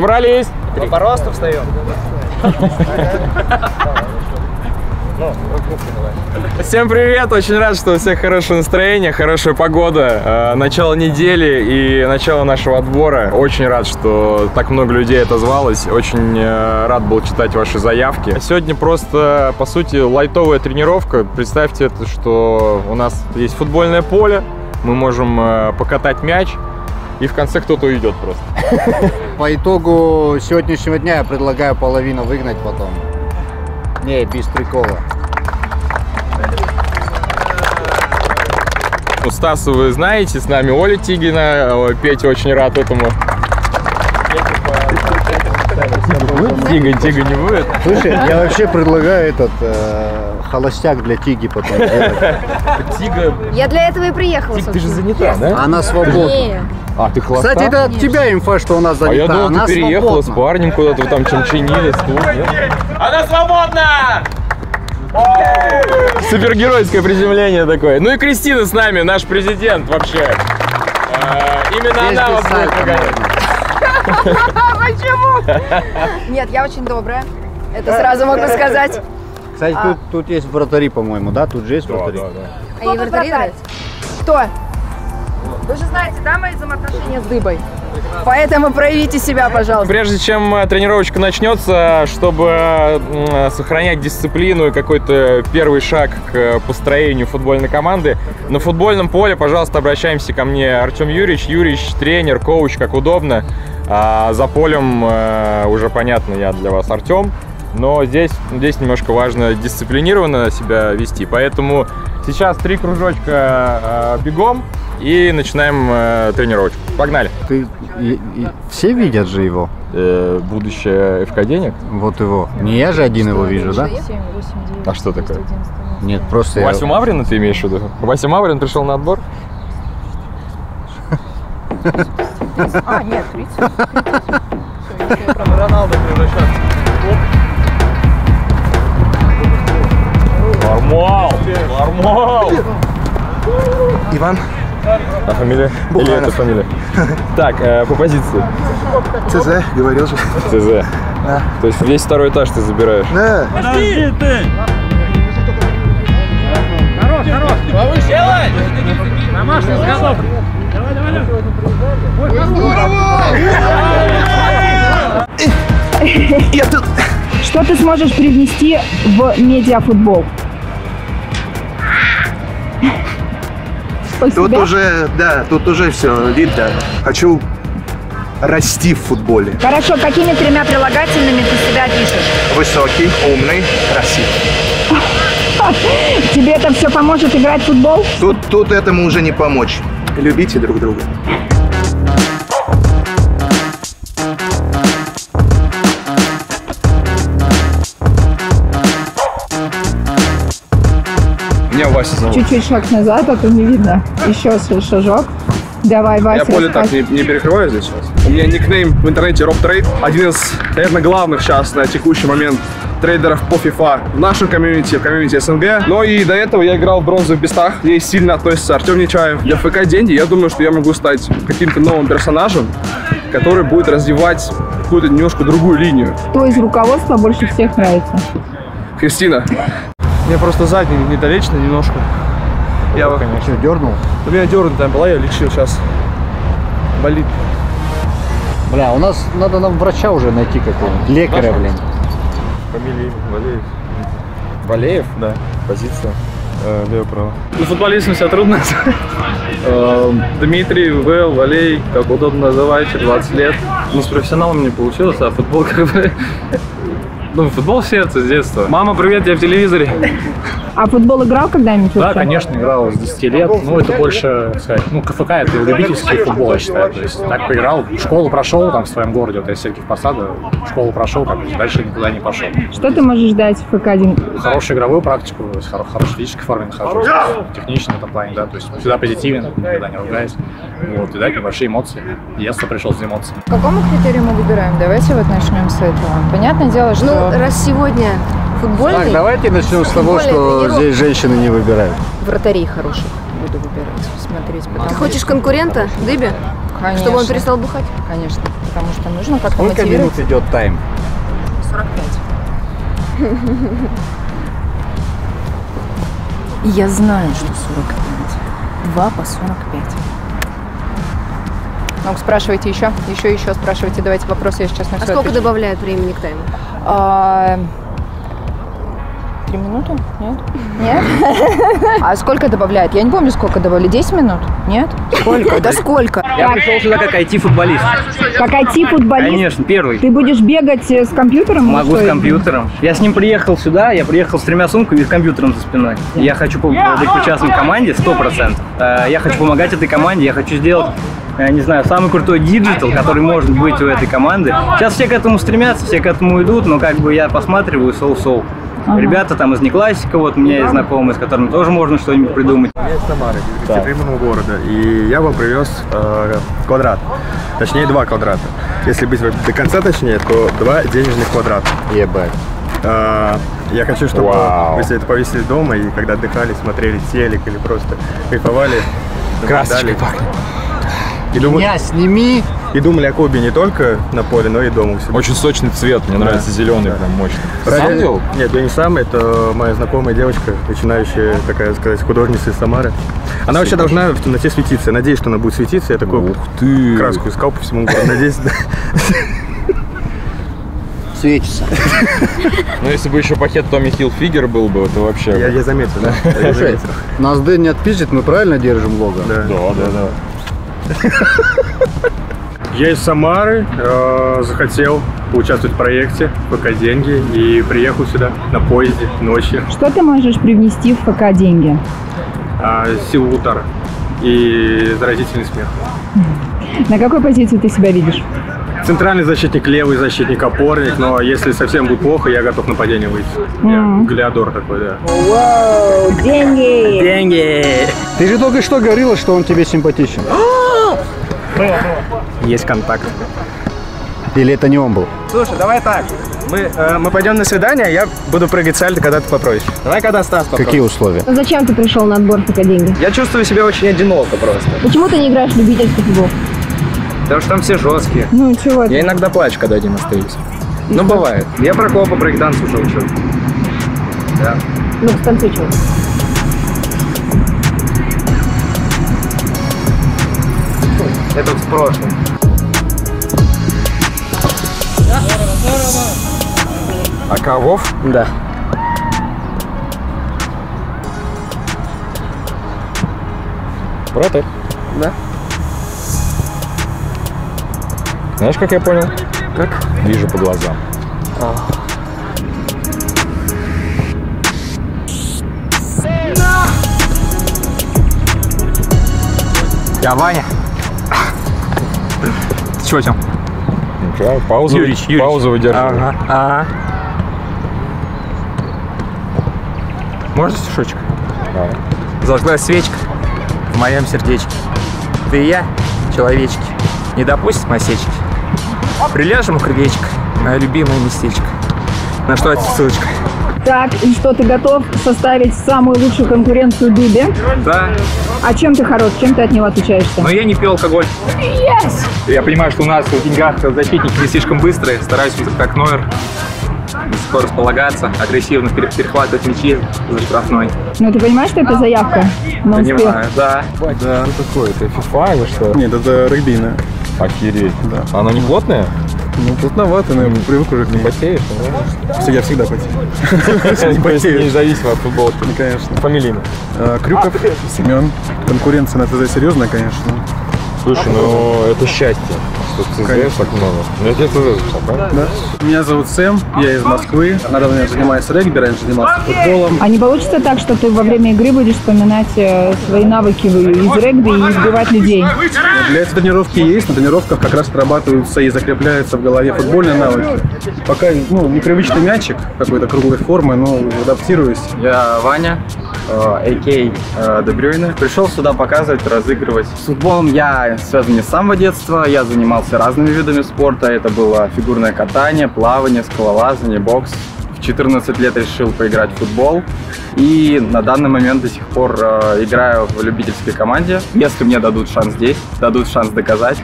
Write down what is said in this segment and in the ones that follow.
Собрались. Мы по росту встаем. Всем привет! Очень рад, что у всех хорошее настроение, хорошая погода. Э, Начало недели и начало нашего отбора. Очень рад, что так много людей отозвалось. Очень э, рад был читать ваши заявки. Сегодня просто, по сути, лайтовая тренировка. Представьте, это, что у нас есть футбольное поле, мы можем э, покатать мяч, и в конце кто-то уйдет просто. По итогу сегодняшнего дня я предлагаю половину выгнать потом. Не, без прикола. Ну, Стаса вы знаете, с нами Оля Тигина, Петя очень рад этому. Тига, Тига не будет. Слушай, я вообще предлагаю этот э, холостяк для Тиги потом. Тига, Я для этого и приехала, Тиг, ты же занята, да? Она свободна. А, ты холостак? Кстати, это от тебя инфа, что у нас А я думал, Она ты переехала с свободна. парнем куда-то, вы там чем чинили, стул, нет? Она свободна! Супергеройское приземление такое. Ну и Кристина с нами, наш президент вообще. Э, Именно Здесь она вас будет погонять. Почему? Нет, я очень добрая. Это сразу могу сказать. Кстати, тут, тут есть вратари, по-моему, да? Тут же есть вратари. А ей вратари нравится? Кто? Вы же знаете, да, мои взаимоотношения с дыбой? Поэтому проявите себя, пожалуйста. Прежде чем э, тренировочка начнется, чтобы м, сохранять дисциплину и какой-то первый шаг к э, построению футбольной команды, на футбольном поле, пожалуйста, обращаемся ко мне Артем Юрьевич. Юрьевич, тренер, коуч, как удобно. А за полем э, уже понятно, я для вас Артем. Но здесь, здесь немножко важно дисциплинированно себя вести. Поэтому сейчас три кружочка э, бегом и начинаем э, тренировочку. Погнали! Ты, и- и- все видят же его. Э, будущее ФК денег? Вот его. Не я же один его вижу, да? А что такое? Нет, просто я... Васю Маврина ты имеешь в виду? Вася Маврин пришел на отбор? А, нет, 30. Роналдо превращаться. Нормал! Нормал! Иван, А фамилия? Или это фамилия? Так, э, по позиции. ЦЗ, говорил же. ТЗ. То есть весь второй этаж ты забираешь. Да. Я тут... Что ты сможешь привнести в медиафутбол? Тут себя? уже, да, тут уже все видно. Хочу расти в футболе. Хорошо, какими тремя прилагательными ты себя пишешь? Высокий, умный, красивый. Тебе это все поможет играть в футбол? Тут, тут этому уже не помочь. Любите друг друга. Чуть-чуть шаг назад, а то не видно. Еще шажок. Давай, Вася. Я поле так не, не перекрываю здесь сейчас. У меня никнейм в интернете Rob Trade. Один из, наверное, главных сейчас на текущий момент трейдеров по FIFA в нашем комьюнити, в комьюнити СНГ. Но и до этого я играл в бронзовых бестах, где сильно относится Артем Нечаев. Для ФК деньги я думаю, что я могу стать каким-то новым персонажем, который будет развивать какую-то немножко другую линию. Кто из руководства больше всех нравится? Кристина. Мне просто задний недолечно немножко. Я Что, дернул? У меня дернутая была, я лечил сейчас. Болит. Бля, у нас надо нам врача уже найти какого-нибудь. Лекаря, блин. Фамилия Валеев. Валеев? Да. Позиция. Э, Лево-право. Ну, футболистам себя трудно. Эм, Дмитрий, Вэл, Валей, как удобно называть, 20 лет. Ну, с профессионалом не получилось, а футбол как бы... Ну, футбол в сердце с детства. Мама, привет, я в телевизоре. А футбол играл когда-нибудь? Да, вообще? конечно, играл с 10 лет. Ну, это больше, так сказать, ну, КФК это любительский футбол, я считаю. То есть так поиграл, школу прошел там в своем городе, вот я из Сергеев Посада, школу прошел, как дальше никуда не пошел. Что ты можешь дать в ФК-1? Хорошую игровую практику, то есть в хорошей физической форме нахожусь, технично в этом плане, да, то есть всегда позитивен, никогда не ругаюсь. Вот, и дать небольшие эмоции. Детство пришел с эмоциями. По какому критерию мы выбираем? Давайте вот начнем с этого. Понятное дело, что... Ну, раз сегодня футбольный, Так, давайте начнем с того, что тренировка. здесь женщины не выбирают. вратарей хороших. буду выбирать, смотреть. Потому Ты хочешь конкурента, Дыбе? Конечно. Чтобы он перестал бухать? Конечно, потому что нужно как-то Сколько мотивировать. минут идет тайм? 45. И я знаю, что 45. Два по 45. Ну, спрашивайте еще, еще, еще спрашивайте. Давайте вопросы, я сейчас на А сколько отвечу. добавляют времени к тайму? А, Три минуты? Нет? Нет? А сколько добавляет? Я не помню, сколько добавляли. 10 минут? Нет? Сколько? Да сколько? Я пришел сюда как IT-футболист. Как IT-футболист? Конечно, первый. Ты будешь бегать э, с компьютером? Могу с компьютером. Я с ним приехал сюда, я приехал с тремя сумками и с компьютером за спиной. Я хочу быть в команде 100%. Э, Я хочу помогать этой команде, я хочу сделать не знаю, самый крутой digital, который может быть у этой команды. Сейчас все к этому стремятся, все к этому идут, но как бы я посматриваю so-so. Ага. Ребята там из Неклассика, вот у меня есть знакомые, с которыми тоже можно что-нибудь придумать. Я из Самары, из гостеприимного города, и я вам привез э, квадрат, точнее два квадрата. Если быть до конца точнее, то два денежных квадрата. Ебать. я хочу, чтобы Вау. вы себе это повесили дома, и когда отдыхали, смотрели телек или просто кайфовали, Красочкой пахнет. И думали, Меня сними. И думали о клубе не только на поле, но и дома у себя. Очень сочный цвет, мне Да. нравится зеленый, прям мощный. Ради- сам делал? Нет, я не сам, это моя знакомая девочка, начинающая, такая сказать, художница из Самары. Она вообще должна в темноте светиться. Я надеюсь, что она будет светиться. Я такую ты. краску искал по всему городу. Надеюсь, да. Светится. Ну, если бы еще пакет Томми Хилфигер был бы, это вообще... Я, я заметил, да. Я Слушай, заметил. нас Дэн не отпишет, мы правильно держим лого? Да, да, да. Я из Самары, э, захотел поучаствовать в проекте ПК «Деньги» и приехал сюда на поезде ночью. Что ты можешь привнести в ФК деньги? А, силу удара и заразительный смех. На какой позиции ты себя видишь? Центральный защитник, левый защитник, опорник, но если совсем будет плохо, я готов нападение выйти. Я М. глиадор такой, да. Вау, деньги! Деньги! Ты же только что говорила, что он тебе симпатичен. Есть контакт. Или это не он был? Слушай, давай так. Мы, э, мы пойдем на свидание, я буду прыгать сальто, когда ты попросишь. Давай, когда Стас попросит. Какие условия? Зачем ты пришел на отбор ФК деньги? Я чувствую себя очень одиноко просто. Почему ты не играешь в любительский футбол? Потому что там все жесткие. Ну, чего Я иногда плачу, когда один остаюсь. Ну, бывает. Я про клопа, брейкданс уже учу. Да. Ну, станцуй Это в прошлом. А Ковов? Да. Прототип. Да. Знаешь, как я понял? Как? Вижу по глазам. Я Ваня. Ты чего, Тём? Ничего, паузу, Юрич, Юрич. паузу выдерживаю. Ага, ага. Можно стишочек? Давай. Зажглась свечка в моем сердечке. Ты и я, человечки, не допустим осечки. Приляжем у крылечка, мое любимое местечко. На что это ссылочка? Так, и что, ты готов составить самую лучшую конкуренцию Дубе? Да, А чем ты хорош? Чем ты от него отличаешься? но я не пил алкоголь. Yes! Я понимаю, что у нас в деньгах защитники не слишком быстрые. Стараюсь, как Нойер, высоко располагаться, агрессивно пере- перехватывать мячи за штрафной. Ну, ты понимаешь, что это заявка на успех? Понимаю, да. Да. Что такое? Это FIFA или что? Нет, это регбийное. Охереть. Да. Оно не плотное? Ну, плотновато, но я привык уже к ней. Потеешь? Всегда, я всегда потею. Не потеешь. Независимо от футболки. Конечно. Фамилийно. А, Крюков, Семен. Конкуренция на ТЗ серьезная, конечно. Слушай, ну это счастье, что ЦЗ Конечно. так много. Ну я тебе ЦЗ записал, правильно? Да. Меня зовут Сэм, я из Москвы. На данный момент занимаюсь регби, раньше занимался футболом. А не получится так, что ты во время игры будешь вспоминать э, свои навыки из регби и избивать людей? Для этой тренировки есть, на тренировках как раз прорабатываются и закрепляются в голове футбольные навыки. Пока ну, непривычный мячик какой-то круглой формы, но адаптируюсь. Я Ваня, э, а.к.а. Дебрюйне. Пришел сюда показывать, разыгрывать. С футболом я связан не с самого детства. Я занимался разными видами спорта. Это было фигурное катание, плавание, скалолазание, бокс. в 14 лет решил поиграть в футбол. И на данный момент до сих пор э, играю в любительской команде. Если мне дадут шанс здесь, дадут шанс доказать,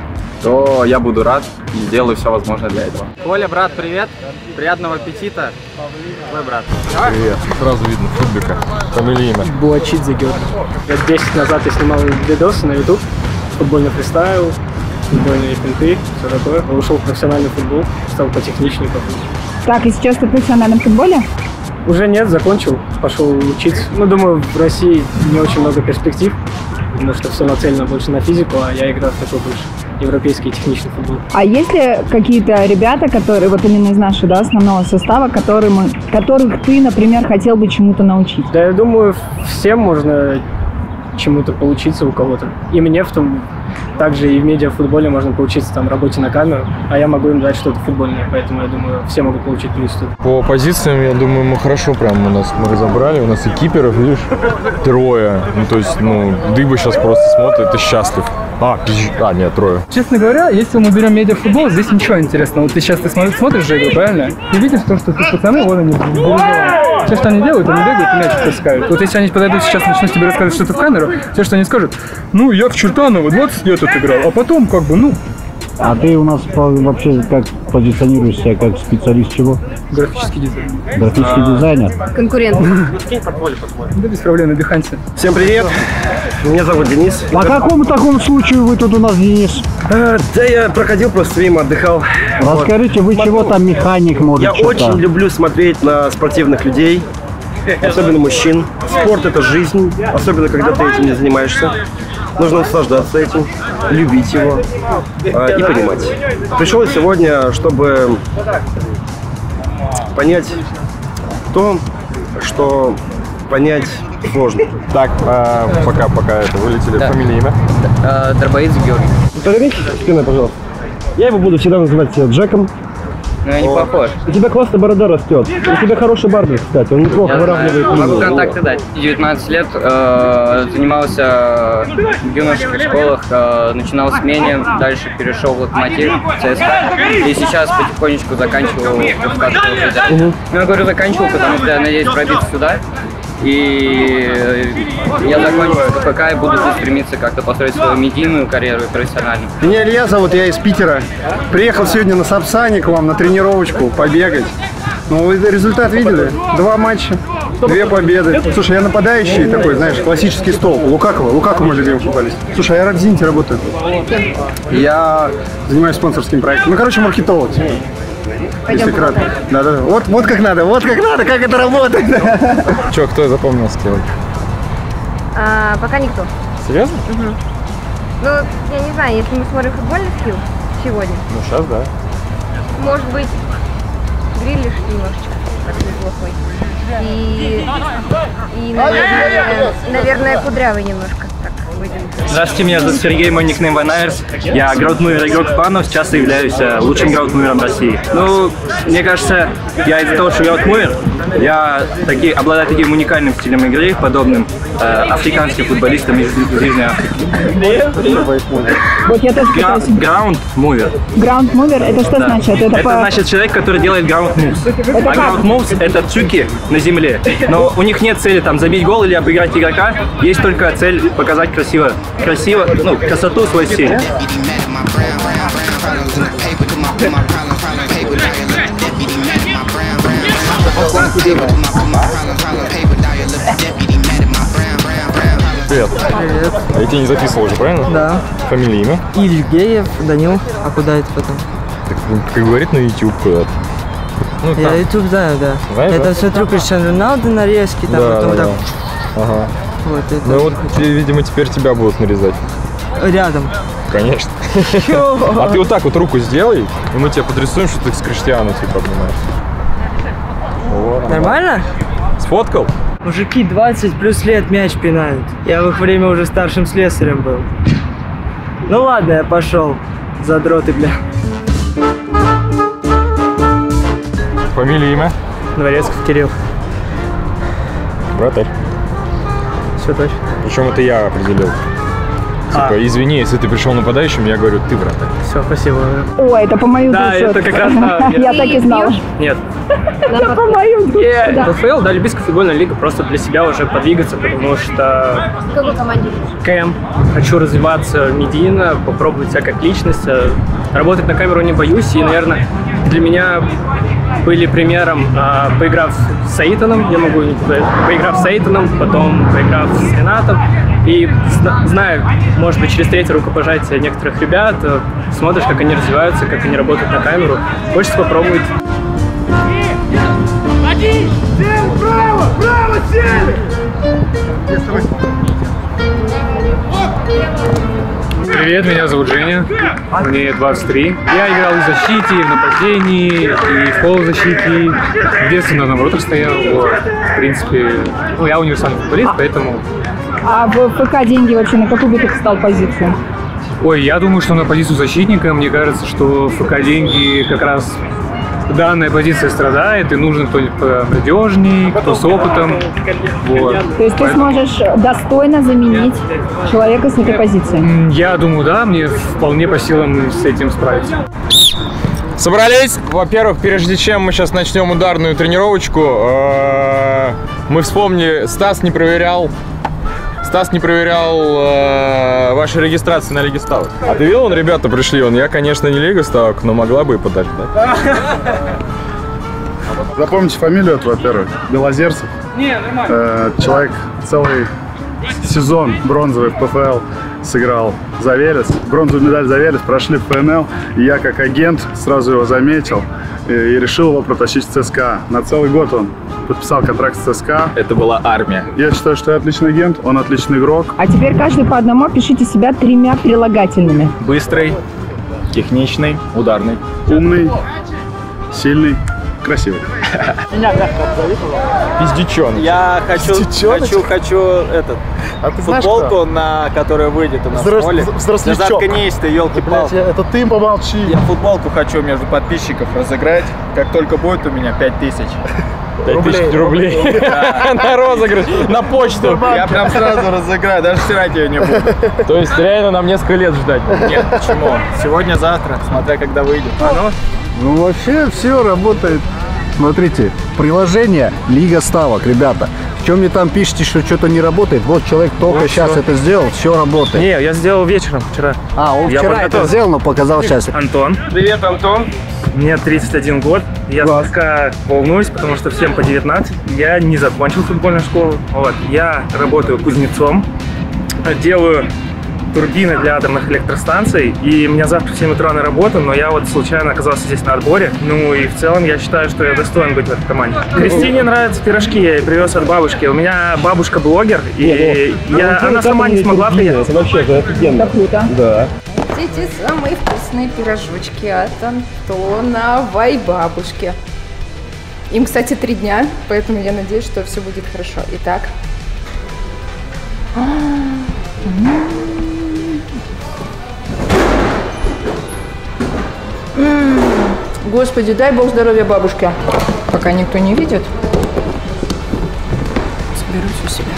то я буду рад и сделаю все возможное для этого. Коля, брат, привет. Приятного аппетита. Твой брат. Привет. Сразу видно футбика. Фамилия имя. Буачидзе Георгий. Лет 10 назад я снимал видосы на YouTube, футбольный фристайл, футбольные финты, все такое. Ушел в профессиональный футбол, стал потехничнее попить. Так, и сейчас ты в профессиональном футболе? Уже нет, закончил, пошел учиться. Ну, думаю, в России не очень много перспектив, потому что все нацелено больше на физику, а я играю в такой больше европейский техничный футбол. А есть ли какие-то ребята, которые, вот именно из нашего да, основного состава, которым, которых ты, например, хотел бы чему-то научить? Да, я думаю, всем можно чему-то поучиться у кого-то. И мне в том также и в медиафутболе можно поучиться там работе на камеру, а я могу им дать что-то футбольное, поэтому я думаю, все могут получить плюс тут. По позициям, я думаю, мы хорошо прям у нас мы разобрали. У нас и киперов, видишь, трое. Ну, то есть, ну, Дыба сейчас просто смотрит и счастлив. А, а, нет, трое. Честно говоря, если мы берем медиафутбол, здесь ничего интересного. Вот ты сейчас ты смотришь, смотришь же игру, правильно? И видишь то, что тут пацаны, вон они, все, что они делают, они бегают и мяч таскают. Вот если они подойдут сейчас, начнут тебе рассказывать что-то в камеру, все, что они скажут, ну, я в Чертаново 20 лет отыграл, а потом как бы, ну, А ты у нас по- вообще как позиционируешь себя как специалист чего? графический дизайн. Графический дизайнер? Конкурент. Да без проблем, набегайся. Всем привет, меня зовут Денис. По какому такому случаю вы тут у нас, Денис? Э, да я проходил просто мимо, отдыхал. Расскажите, вы чего там механик, может, Я очень люблю смотреть на спортивных людей, особенно мужчин. Спорт это жизнь, особенно когда ты этим не занимаешься. Нужно наслаждаться этим, любить его э, и понимать. Пришел я сегодня, чтобы понять то, что понять сложно. Так, а, пока, пока это вылетели. Да. Фамилия, имя? Дробоидзе Георгий. Поверните спиной, пожалуйста. Я его буду всегда называть э, Джеком. Ну, я не похож. У тебя классно борода растет. У тебя хороший барбер, кстати. Он неплохо Я выравнивает знаю. Могу контакты дать. 19 лет, э, занимался в юношеских школах, э, начинал с Мени, дальше перешел в Локомотив, ЦСКА. И сейчас потихонечку заканчивал Кавказского. Ну, я говорю заканчивал, потому что я надеюсь пробиться сюда. И я закончу КПК и буду стремиться как-то построить свою медийную карьеру и профессиональную. Меня Илья зовут, я из Питера. Приехал сегодня на Сапсане к вам на тренировочку побегать. Ну, вы результат видели? Два матча, две победы. Слушай, я нападающий такой, знаешь, классический стол. Лукакова, Лукакова мой любимый футболист. Слушай, а я в Зинте работаю. Я занимаюсь спонсорским проектом. Ну, короче, маркетолог. Если кратко. Да, да. Вот, вот как надо, вот как надо, как это работает. Че, кто запомнился сегодня? А, пока никто. Серьезно? Мгм. Ну, я не знаю, если мы смотрим футбольный скилл сегодня, Ну, сейчас, да. может быть, Грилиш немножечко так неплохой. И, и наверное, наверное, Кудрявый немножко. Здравствуйте, меня зовут Сергей, мой никнейм Ванайерс. Я граудмувер игрок фанов, часто являюсь э, лучшим граудмувером России. Ну, мне кажется, я из-за того, что ground mover, я таки, обладаю таким уникальным стилем игры, подобным э, африканским футболистам из, из Южной Африки. Вот я тоже Гра- пытаюсь. Ground mover. Ground mover, это что Да. значит? Это, Это по... значит человек, который делает ground moves. Это а как? ground moves это трюки на земле. Но у них нет цели там забить гол или обыграть игрока. Есть только цель показать красиво, красиво, ну, красоту свой стиль. Привет. Привет. А я тебя не записывал уже, правильно? Да. Фамилия, имя? Ильгеев, Данил. А куда это потом? Так, ну, как говорит, на YouTube куда-то. Ну, Я там. YouTube знаю, да. Знаешь, это да? смотрю Криштиану Роналду нарезки, там Да, потом да, так да. Ага. вот это. Ну вот, те- видимо, теперь тебя будут нарезать. Рядом. Конечно. А ты вот так вот руку сделай, и мы тебе подрисуем, что ты с Криштиану типа обнимаешь. Вот. Нормально? Сфоткал? Мужики 20 плюс лет мяч пинают. Я в их время уже старшим слесарем был. Ну ладно, я пошел. Задроты, бля. Фамилия, имя? Дворецков Кирилл. Вратарь. Все точно. Причем это я определил. Типа, А. извини, если ты пришел нападающим, я говорю, ты вратарь. Все, спасибо. О, это по мою Да, это как раз, Я так и знала. Нет. По мою душу. да. Любительская футбольная лига, просто для себя уже подвигаться, потому что В какой команде? КМ, хочу развиваться медийно, попробовать себя как личность. э, Работать на камеру не боюсь, и, наверное, для меня были примером, а, поиграв с Саитаном, я могу не сказать, поиграв с Саитаном, потом поиграв с Ренатом, и зна- знаю, может быть, через третье рукопожатие некоторых ребят, э, смотришь, как они развиваются, как они работают на камеру, хочется попробовать. Привет, меня зовут Женя, мне 23. Я играл в защите, в нападении, и в полузащите. В детстве на наоборот стоял. Вот. В принципе, ну, я универсальный футболист, поэтому... А в ФК деньги вообще на какую бы ты встал позицию? Ой, я думаю, что на позицию защитника, мне кажется, что в ФК деньги как раз данная позиция страдает, и нужен кто-нибудь надежней, кто с опытом. Вот. То есть ты Поэтому- сможешь достойно заменить человека с этой позиции? Я думаю, да, мне вполне по силам с этим справиться. Собрались. Во-первых, прежде чем мы сейчас начнем ударную тренировочку, э, мы вспомнили, Стас не проверял Стас не проверял э, ваши регистрации на Лиге Ставок. А ты видел, он ребята пришли, он, я, конечно, не Лига Ставок, но могла бы и подождать. Запомните фамилию, во-первых, Белозерцев. Не, нормально. Э, человек целый сезон бронзовый в ПФЛ сыграл за Велес. Бронзовую медаль за Велес прошли в ПНЛ. И я как агент сразу его заметил и, и решил его протащить в ЦСКА. На целый год он подписал контракт с ЦСКА. Это была армия. Я считаю, что я отличный агент, он отличный игрок. А теперь каждый по одному пишите себя тремя прилагательными. Быстрый, техничный, ударный. Умный, сильный, красивый. Меня мягко обзови, пожалуйста. Пиздючон. Я хочу, хочу, хочу этот, А ты футболку, на которая выйдет у нас Взрос- моле. взрослячок. Да заткнись ты, елки палки это ты помолчи. Я футболку хочу между подписчиков разыграть. Как только будет у меня 5000. 5000 рублей. На розыгрыш, на почту. Я прям сразу разыграю, даже стирать ее не буду. То есть реально нам несколько лет ждать. Нет, почему? Сегодня-завтра, смотря когда выйдет. А ну? Ну вообще все работает. Смотрите, приложение Лига Ставок, ребята. В чем мне там пишете, что что-то не работает? Вот человек только Вот сейчас всё. это сделал, все работает. Не, я сделал вечером вчера. А, он Я вчера это сделал, но показал сейчас. Антон. Привет, Антон. Мне 31 год. Я слегка волнуюсь, потому что всем по 19. Я не закончил футбольную школу. Вот. Я работаю кузнецом. Делаю турбины для атомных электростанций. И у меня завтра в 7 утра на работу, но я вот случайно оказался здесь на отборе. Ну и в целом я считаю, что я достоин быть в этой команде. Кристине нравятся пирожки, я привез от бабушки. У меня бабушка блогер, и я, она сама не смогла приехать. вообще это офигенно. Это круто. Да. Эти самые вкусные пирожочки от Антоновой бабушки. Им, кстати, три дня, поэтому я надеюсь, что все будет хорошо. Итак. М, Господи, дай бог здоровья бабушке. Пока никто не видит. Соберусь у себя.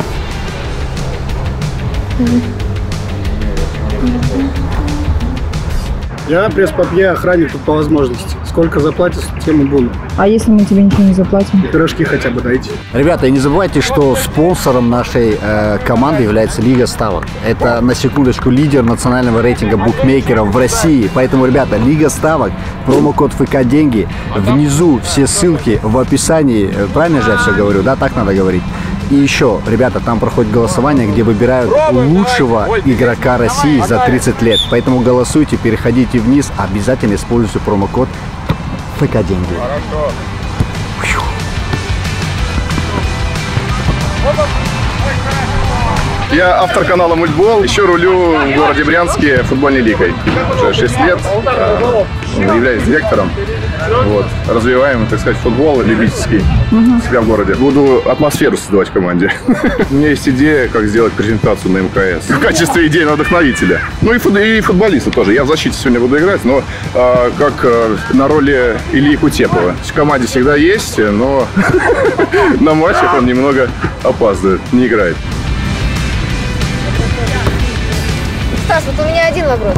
Я пресс-папье охранник тут по возможности. Сколько заплатят, тем и буду. А если мы тебе ничего не заплатим? Пирожки хотя бы дайте. Ребята, и не забывайте, что спонсором нашей э, команды является Лига Ставок. Это, на секундочку, лидер национального рейтинга букмекеров в России. Поэтому, ребята, Лига Ставок, промокод ФК Деньги. Внизу все ссылки в описании. Э, Правильно же я все говорю, да? Так надо говорить. И еще, ребята, там проходит голосование, где выбирают лучшего игрока России за 30 лет. Поэтому голосуйте, переходите вниз, обязательно используйте промокод ФК Деньги. Я автор канала Мультбол. Еще рулю в городе Брянске футбольной лигой. Уже 6 лет. э, Являюсь директором. Вот. Развиваем, так сказать, футбол любительский Мгм. себя в городе. Буду атмосферу создавать в команде. У меня есть идея, как сделать презентацию на МКС в качестве идейного вдохновителя. Ну и, фут- и футболисты тоже. Я в защите сегодня буду играть, но э, как э, на роли Ильи Кутепова. В команде всегда есть, но на матчах он немного опаздывает, не играет. Стас, вот у меня один вопрос.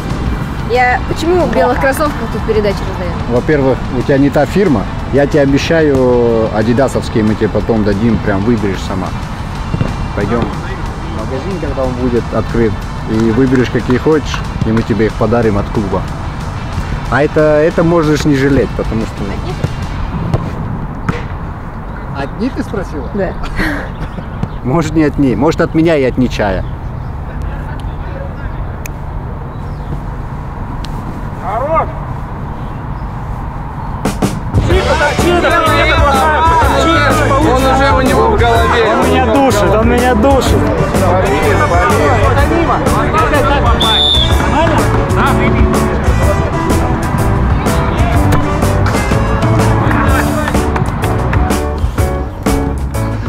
Я почему в белых кроссовках тут передачи раздаю? Во-первых, у тебя не та фирма. Я тебе обещаю, адидасовские мы тебе потом дадим, прям выберешь сама. Пойдем в магазин, когда он будет открыт, и выберешь какие хочешь, и мы тебе их подарим от клуба. А это, это можешь не жалеть, потому что... Одни ты спросила? Да. Может не от ней, может от меня и от Нечая. Он душит, он меня душит.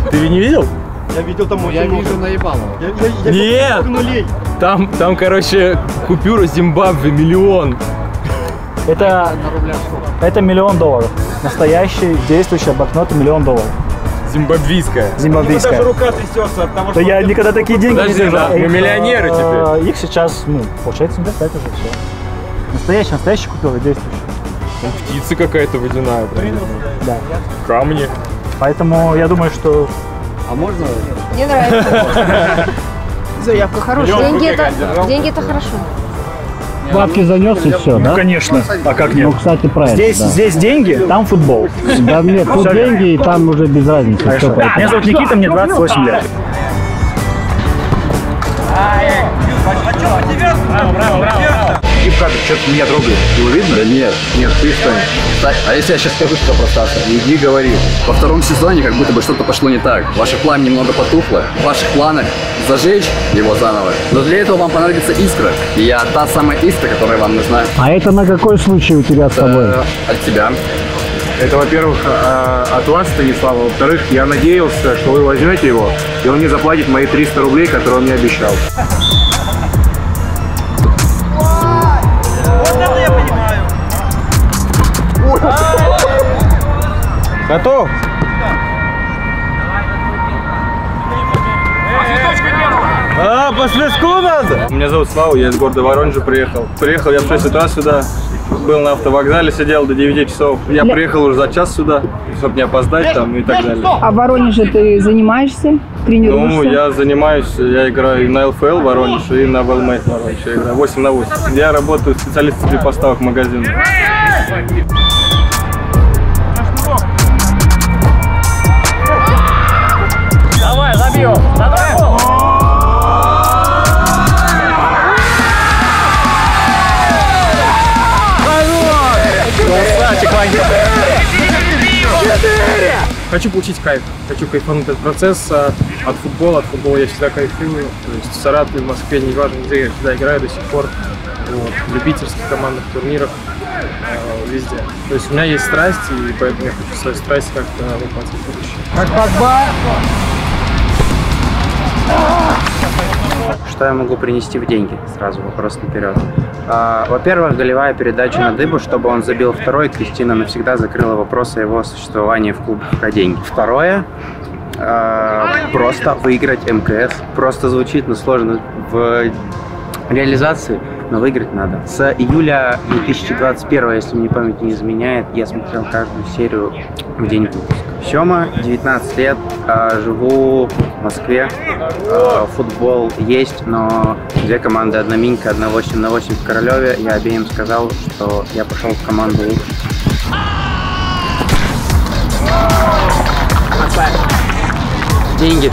Ты не видел? Я видел там Я вижу наебал. Нет! Там, там, короче, купюра Зимбабве миллион. Это, это миллион долларов. Настоящий действующий банкнота миллион долларов. Зимбабвийская. Зимбабвийская. рука трясется от того, Да я никогда такие деньги Подожди, не держал. да, мы миллионеры э, теперь. Их сейчас, ну, получается, не достать уже все. Настоящий, настоящий купюры действующий. Там птица какая-то водяная. Прям. Да. Камни. Поэтому я думаю, что... А можно? Мне нравится. Заявка хорошая. Деньги это, деньги это хорошо. Бабки занес и все, да? Ну, конечно. А как Ну, нет? кстати, правильно. Здесь, да. здесь деньги, там футбол. Да нет, тут деньги, и там уже без разницы. Понятно. Меня зовут Никита, мне 28 лет. Гиб кадр, что-то меня трогает. Его видно? Да нет. Нет, ты что А если я сейчас скажу, что про Стаса? Иди говори. Во втором сезоне как будто бы что-то пошло не так. Ваше пламя немного потухло. В ваших планах зажечь его заново. Но для этого вам понадобится искра. И я та самая искра, которая вам нужна. А это на какой случай у тебя с собой? Э, От тебя. Это, во-первых, а, от вас, Станислава. Во-вторых, я надеялся, что вы возьмете его, и он мне заплатит мои 300 рублей, которые он мне обещал. Готов? А, по свистку надо? Меня зовут Слава, я из города Воронежа приехал. Приехал я в 6 утра сюда, был на автовокзале, сидел до 9 часов. Я Ля- приехал уже за час сюда, чтобы не опоздать там и так далее. А в Воронеже ты занимаешься? Тренируешься? Ну, я занимаюсь, я играю на ЛФЛ Воронеж, и на Велмейт Воронеж. Я играю 8 на 8. Я работаю специалистом для поставок в магазин. Забьем. Давай. Красавчик. Хочу получить кайф, хочу кайфануть от процесса, от футбола, от футбола я всегда кайфую, то есть в Саратове, в Москве, неважно где, я всегда играю до сих пор, вот, в любительских командах, турнирах, э, везде. То есть у меня есть страсть, и поэтому я хочу свою страсть как-то воплотить в будущее. Как Погба? Что я могу принести в деньги? Сразу вопрос наперед. А, Во-первых, голевая передача на дыбу, чтобы он забил второй, Кристина навсегда закрыла вопрос о его существовании в клубе «ФК Деньги». Второе, а, просто выиграть МКС. Просто звучит, но сложно в реализации, но выиграть надо. С июля 2021, если мне память не изменяет, я смотрел каждую серию в день выпуска. Сема, 19 лет, а, живу в Москве. А, Футбол есть, но две команды, одна Минька, одна 8 на 8 в Королеве. Я обеим сказал, что я пошел в команду лучше. Деньги.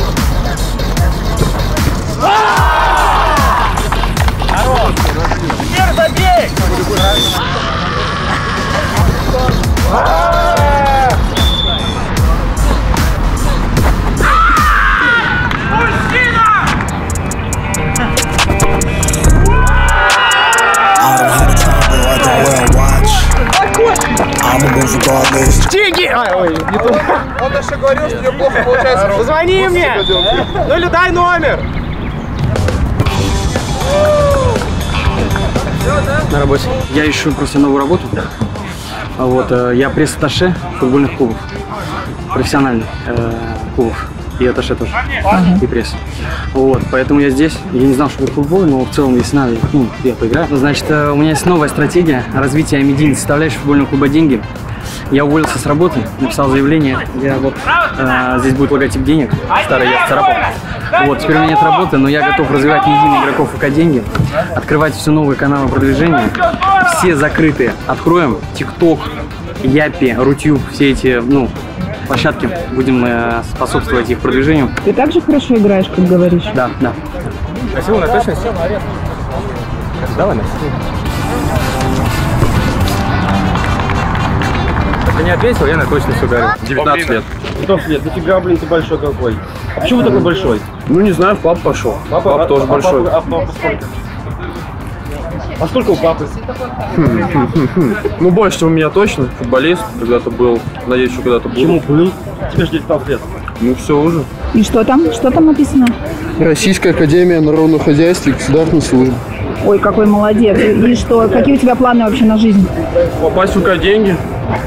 Деньги! Ой, не то. Он даже говорил, что у него плохо получается. Позвони мне! Ну или дай номер! На работе. Я ищу просто новую работу. А Вот, э, я пресс-атташе футбольных клубов. Профессиональных э, клубов. и аташе тоже, и пресс. Вот, поэтому я здесь. Я не знал, что будет футбол, но в целом, если надо, ну, я поиграю. Значит, э, у меня есть новая стратегия развития медийной составляющей футбольного клуба «Деньги». Я уволился с работы, написал заявление. Я вот э, здесь будет логотип денег, старый я царапал. Вот, теперь у меня нет работы, но я готов развивать медийных игроков ФК «Деньги», открывать все новые каналы продвижения. Все закрытые. Откроем ТикТок, Япи, Рутюб, все эти, ну, площадки. Будем э, способствовать их продвижению. Ты так же хорошо играешь, как говоришь? Да, да. Спасибо на точность. Давай, Настя. Ты не ответил, я на точность ударил. 19 лет. 15 лет, дофига, блин, ты большой какой. А почему такой большой? Ну, не знаю, папа пошел. Папа, Папа тоже а большой. папа- а папа сколько? А сколько у папы? Ну, больше, чем у меня точно. Футболист когда-то был. Надеюсь, еще когда-то буду. Почему был? Тебе же 19 лет. Ну, все уже. И что там? Что там написано? Российская Академия Народного Хозяйства и Государственной Службы. Ой, какой молодец. И что, какие у тебя планы вообще на жизнь? Попасть в УК деньги.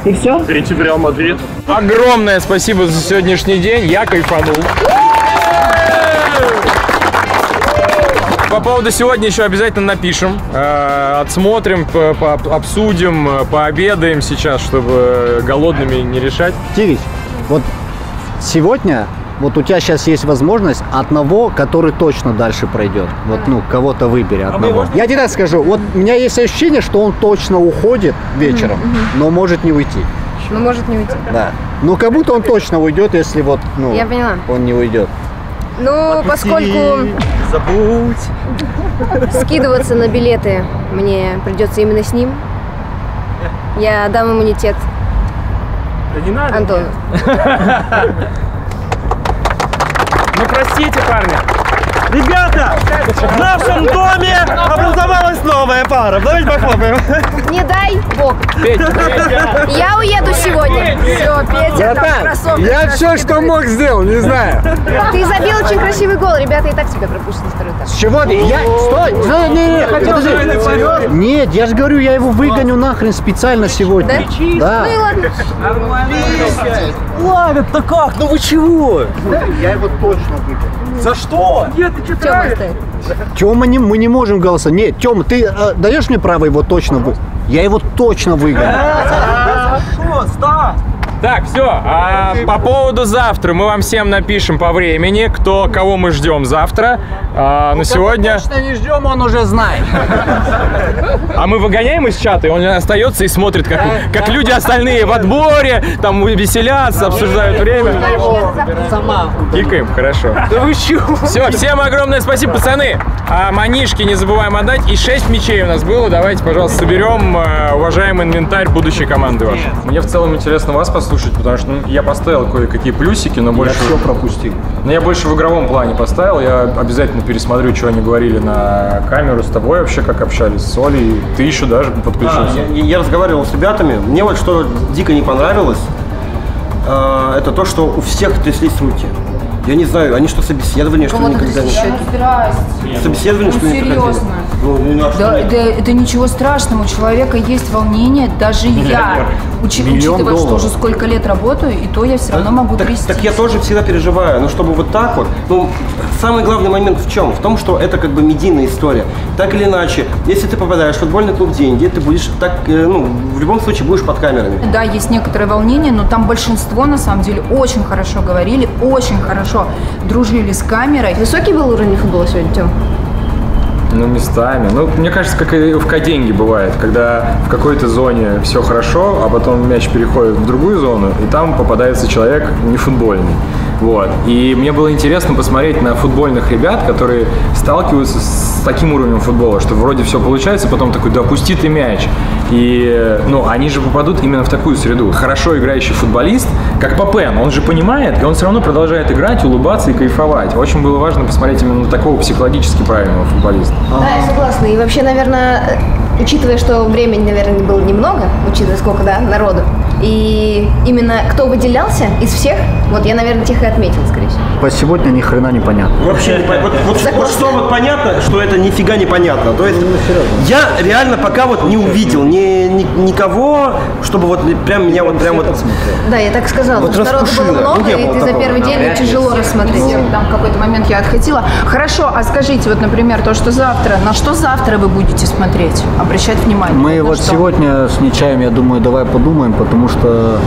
И все? Перейти в Реал Мадрид. Огромное спасибо за сегодняшний день. Я кайфанул. По поводу сегодня еще обязательно напишем, э, отсмотрим, по- по- обсудим, э, пообедаем сейчас, чтобы голодными не решать. Тирич, вот сегодня вот у тебя сейчас есть возможность одного, который точно дальше пройдет. Вот, ну, кого-то выбери одного. Я тебе так скажу, вот у меня есть ощущение, что он точно уходит вечером, но может не уйти. Ну, может не уйти. Да. Но как будто он точно уйдет, если вот, ну, Я поняла. он не уйдет. Ну, поскольку Забудь. скидываться на билеты мне придется именно с ним, я дам иммунитет Да не надо. Антону. Простите, парни. Ребята, в нашем доме образовалась новая пара. Давайте похлопаем. Не дай бог. Я уеду сегодня. Все, Петя, там кроссовки. я все, что мог, сделал, не знаю. Ты забил очень красивый гол. Ребята и так тебя пропустят на второй этаж. С чего ты? Я... Стой! Не, не, подожди. Нет, я же говорю, я его выгоню нахрен специально сегодня. Да. Ну и ладно. Ладно, да как? Ну вы чего? Я его точно выгоню. За что? Нет, ты Тёма Тёма, не, мы не можем голосовать. Нет, Тёма, ты э, даешь мне право его точно вы... Я его точно выгоню. Хорошо, Стас. Так, все. по поводу завтра мы вам всем напишем по времени, кто кого мы ждем завтра. А, на сегодня. Точно не ждем, он уже знает. А мы выгоняем из чата, и он остается и смотрит, как, как люди остальные в отборе, там веселятся, обсуждают время. Кикаем, хорошо. Да вы чего? Все, всем огромное спасибо, пацаны. А манишки не забываем отдать. И 6 мячей у нас было. Давайте, пожалуйста, соберем э, уважаемый инвентарь будущей команды вашей. Мне в целом интересно вас послушать, потому что ну, я поставил кое-какие плюсики, но больше... все пропустил. Но я больше в игровом плане поставил. Я обязательно пересмотрю, что они говорили на камеру с тобой вообще, как общались с Олей. Ты еще даже подключился. Да, я, я разговаривал с ребятами. Мне вот что дико не понравилось, э, это то, что у всех тряслись руки. Я не знаю, они что, собеседование, что ли, никогда не... Собеседование, что ли, не проходили? серьезно. Ну, ну, а что Да, нет? да, это ничего страшного. У человека есть волнение. Даже я, учи- учитывая, что долларов. уже сколько лет работаю, и то я все равно могу так, трясти. так я тоже всегда переживаю, но чтобы вот так вот, ну, самый главный момент в чем? В том, что это как бы медийная история. Так или иначе, если ты попадаешь в футбольный клуб деньги, ты будешь так, э, ну, в любом случае будешь под камерами. Да, есть некоторое волнение, но там большинство, на самом деле, очень хорошо говорили, очень хорошо дружили с камерой. Высокий был уровень футбола сегодня, Тём? Ну, местами. Ну, мне кажется, как и в коденге бывает, когда в какой-то зоне все хорошо, а потом мяч переходит в другую зону, и там попадается человек не футбольный. Вот. И мне было интересно посмотреть на футбольных ребят, которые сталкиваются с таким уровнем футбола, что вроде все получается, потом такой, да пусти ты мяч. И, ну, они же попадут именно в такую среду. Хорошо играющий футболист, как Папен, он же понимает, и он все равно продолжает играть, улыбаться и кайфовать. Очень было важно посмотреть именно на такого психологически правильного футболиста. Да, я согласна. И вообще, наверное, учитывая, что времени, наверное, было немного, учитывая, сколько, да, народу, и именно кто выделялся из всех, вот я, наверное, тех и отметила, скорее всего. по сегодня ни хрена не понятно. Вообще не понятно. Вот, вот- вот что вот понятно, что это нифига не понятно. То есть я реально пока вот не увидел ни, ни- никого, чтобы вот прям меня вот прям вот Да, я так сказала, Вот народу было много, Ну, не и было ты за первый день тяжело рассмотреть. Там в какой-то момент я отхватила. Хорошо, а скажите, вот, например, то, что завтра, на что завтра вы будете смотреть, обращать внимание? Мы вот что? сегодня с Нечаем, я думаю, давай подумаем, потому что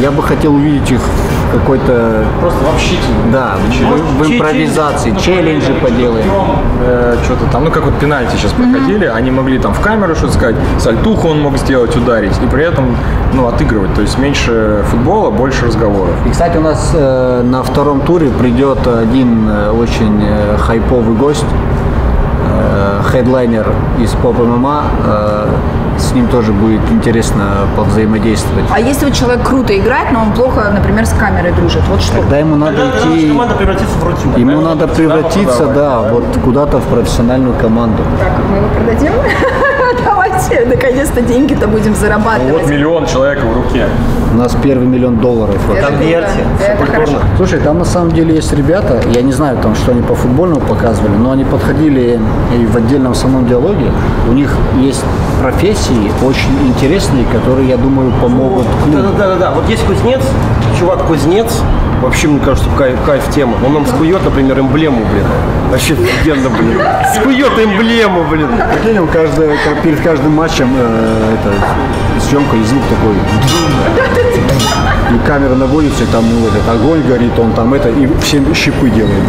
я бы хотел увидеть их какой-то... Просто в общите. Да, в, в импровизации, челленджи поделаем. Э, что-то там, ну как вот пенальти сейчас проходили, они могли там в камеру что-то сказать, сальтуху он мог сделать, ударить, и при этом, ну, отыгрывать, то есть меньше футбола, больше разговоров. И, кстати, у нас э, на втором туре придет один э, очень э, хайповый гость, э, хедлайнер из поп ММА. э, с ним тоже будет интересно повзаимодействовать. А если вот человек круто играет, но он плохо, например, с камерой дружит, вот что? Тогда ему надо Тогда идти... команда превратится в рутину. Ему надо превратиться, да, вот куда-то в профессиональную команду. Так, мы его продадим? Давайте, наконец-то деньги-то будем зарабатывать. Вот миллион человека в руке. У нас первый миллион долларов. Это Конверте, это культурно. Слушай, там на самом деле есть ребята, я не знаю, там, что они по футбольному показывали, но они подходили и в отдельном самом диалоге. У них есть профессии очень интересные, которые, я думаю, помогут клубу. Да-да-да, вот есть кузнец, чувак кузнец, вообще, мне кажется, кайф, кайф тема. Он нам скует, например, эмблему, блин. Вообще офигенно, блин. Скует эмблему, блин. Прикинь, он каждый- как перед каждым матчем э, это, съемка и звук такой. И камера наводится, и там ну, этот огонь горит, он там это, и всем щипы делает.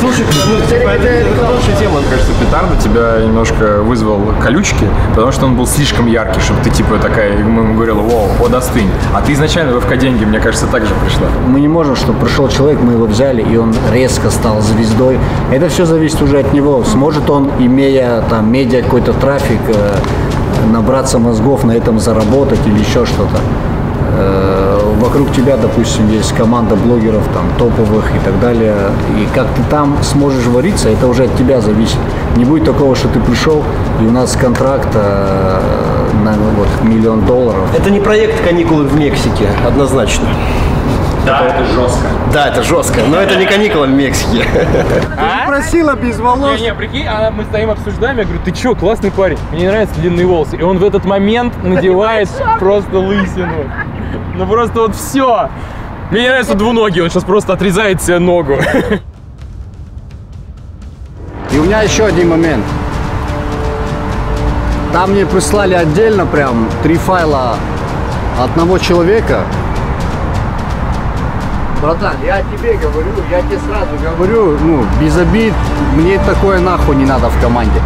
Слушай, ну, типа, это, это хорошая тема. Мне кажется, петарда тебя немножко вызвал колючки, потому что он был слишком яркий, чтобы ты типа такая, мы ему говорили, вау, о, достынь. А ты изначально в ФК деньги, мне кажется, так же пришла. Мы не можем, чтобы пришел человек, мы его взяли, и он резко стал звездой. Это все зависит уже от него. Сможет он, имея там медиа какой-то трафик, э, набраться мозгов, на этом заработать или еще что-то. Э, Вокруг тебя, допустим, есть команда блогеров там топовых и так далее. И как ты там сможешь вариться, это уже от тебя зависит. Не будет такого, что ты пришел, и у нас контракт э, на вот, миллион долларов. Это не проект каникулы в Мексике, однозначно. Да, это жестко. Да, это жестко, но это не каникулы в Мексике. Просила без волос. Не, не, прикинь, а мы стоим, обсуждаем, я говорю, ты чё, классный парень, мне не нравятся длинные волосы. И он в этот момент надевает просто лысину. Ну просто вот все. Мне не нравится двуногий, он сейчас просто отрезает себе ногу. И у меня еще один момент. Там мне прислали отдельно прям три файла одного человека. Братан, я тебе говорю, я тебе сразу говорю, ну, без обид, мне такое нахуй не надо в команде.